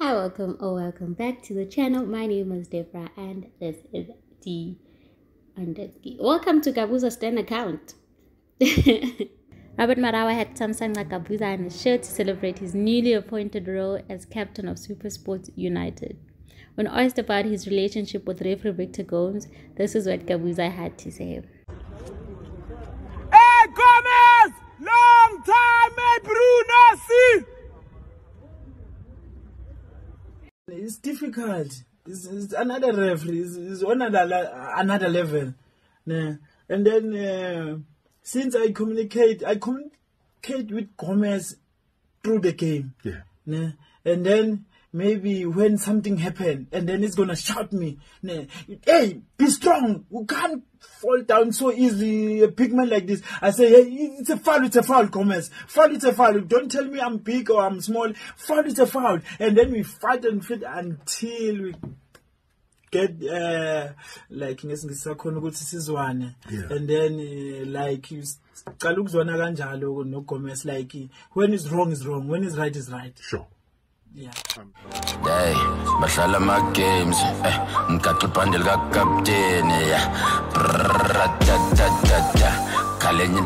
Hi, welcome or welcome back to the channel. My name is Deborah and this is D Underski. Welcome to Gabuza Stand account. Robert Marawa had Thamsanqa Gabuza on his shirt to celebrate his newly appointed role as captain of Supersports United. When asked about his relationship with referee Victor Gomez, this is what Gabuza had to say. Hey, Gomez! Long time, hey, Bruno, see! It's difficult. It's, it's another referee. It's, it's on another, another level. Nah. And then, uh, since I communicate, I communicate with Gomez through the game. Yeah. Nah. And then maybe when something happened, and then he's gonna shout me, "Hey, be strong! You can't fall down so easily. A big man like this." I say, "Hey, it's a foul. It's a foul, Gomez. Foul. It's a foul. Don't tell me I'm big or I'm small. Foul. It's a foul." And then we fight and fight until we get uh like ngesingisi sakhona ukuthi sizwane and then uh, like qala ukuzwana kanjalo no Gomez like when is wrong is wrong when is right is right Sure. Yeah Hey, badlala ama games, eh, mgaxa ibhande lika captain, yeah. Brrrr, da da da da. Khalenye